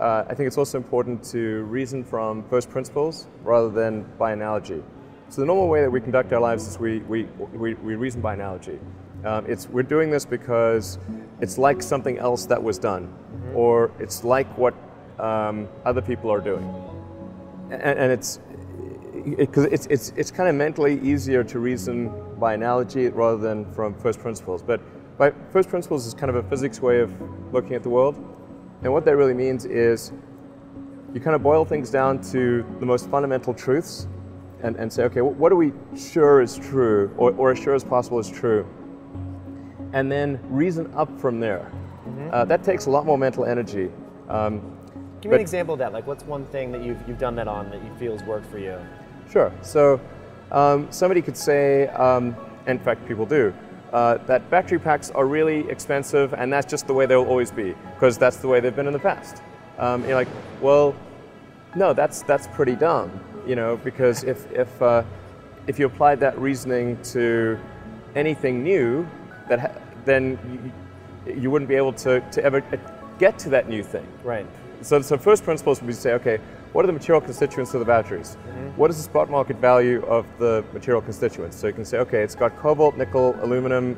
uh, I think it's also important to reason from first principles rather than by analogy. So the normal way that we conduct our lives is we, we, we, we reason by analogy. Um, it's, we're doing this because it's like something else that was done, mm-hmm. or it's like what um, other people are doing. And, and it's, because it, it's, it's, it's kind of mentally easier to reason by analogy rather than from first principles. But by first principles is kind of a physics way of looking at the world. And what that really means is you kind of boil things down to the most fundamental truths and, and say, okay, what are we sure is true or, or as sure as possible is true? And then reason up from there. Mm-hmm. Uh, that takes a lot more mental energy. Um, Give me an example of that. Like, what's one thing that you've, you've done that on that you feel has worked for you? Sure. So, um, somebody could say, um, in fact, people do, uh, that battery packs are really expensive and that's just the way they'll always be because that's the way they've been in the past. Um, you're like, well, no, that's that's pretty dumb, you know, because if if uh, if you applied that reasoning to anything new, that then you, you, wouldn't be able to, to ever get to that new thing. Right. So, so first principles would be to say, okay, what are the material constituents of the batteries? Mm-hmm. What is the spot market value of the material constituents? So you can say, okay, it's got cobalt, nickel, aluminum,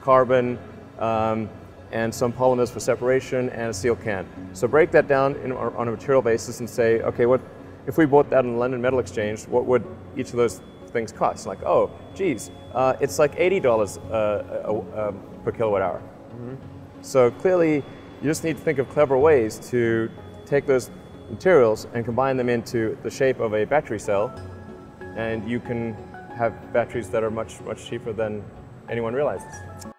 carbon, um, and some polymers for separation, and a steel can. So break that down in, on a material basis and say, okay, what if we bought that in the London Metal Exchange? What would each of those things cost? Like, oh, geez, uh, it's like eighty dollars uh, uh, per kilowatt hour. Mm-hmm. So clearly, you just need to think of clever ways to take those materials and combine them into the shape of a battery cell, and you can have batteries that are much, much cheaper than anyone realizes.